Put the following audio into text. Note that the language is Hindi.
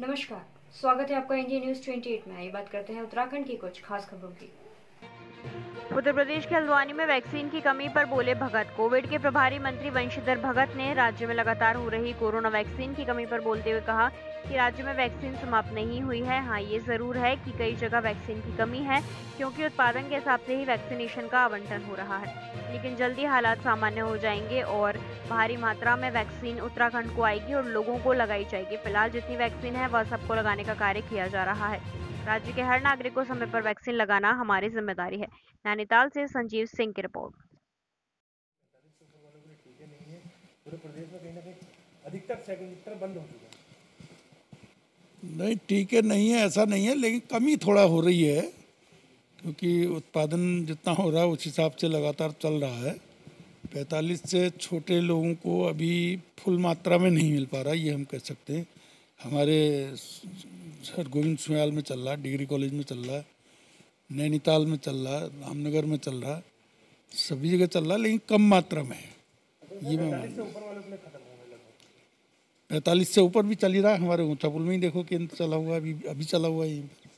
नमस्कार, स्वागत है आपका इंडिया न्यूज़ 28 में। आइए बात करते हैं उत्तराखंड की कुछ खास खबरों की। उत्तर प्रदेश के हल्द्वानी में वैक्सीन की कमी पर बोले भगत। कोविड के प्रभारी मंत्री वंशीधर भगत ने राज्य में लगातार हो रही कोरोना वैक्सीन की कमी पर बोलते हुए कहा कि राज्य में वैक्सीन समाप्त नहीं हुई है। हाँ ये ज़रूर है कि कई जगह वैक्सीन की कमी है, क्योंकि उत्पादन के हिसाब से ही वैक्सीनेशन का आवंटन हो रहा है। लेकिन जल्दी हालात सामान्य हो जाएँगे और भारी मात्रा में वैक्सीन उत्तराखंड को आएगी और लोगों को लगाई जाएगी। फ़िलहाल जितनी वैक्सीन है, वह सबको लगाने का कार्य किया जा रहा है। राज्य के हर नागरिक को समय पर वैक्सीन लगाना हमारी ज़िम्मेदारी है। नैनीताल से संजीव सिंह की रिपोर्ट। नहीं, टीके नहीं है, ऐसा नहीं है, लेकिन कमी थोड़ा हो रही है, क्योंकि उत्पादन जितना हो रहा है, उस हिसाब से लगातार चल रहा है। पैंतालीस से छोटे लोगों को अभी फुल मात्रा में नहीं मिल पा रहा, ये हम कह सकते हैं। हमारे सर गोविंद सुयाल में चल रहा है डिग्री कॉलेज में चल रहा है नैनीताल में चल रहा है रामनगर में चल रहा है सभी जगह चल रहा है लेकिन कम मात्रा में है। ये मैं पैंतालीस से ऊपर भी चल ही रहा है हमारे ऊँचापुल में ही, देखो केंद्र चला हुआ है अभी अभी चला हुआ है यहीं पर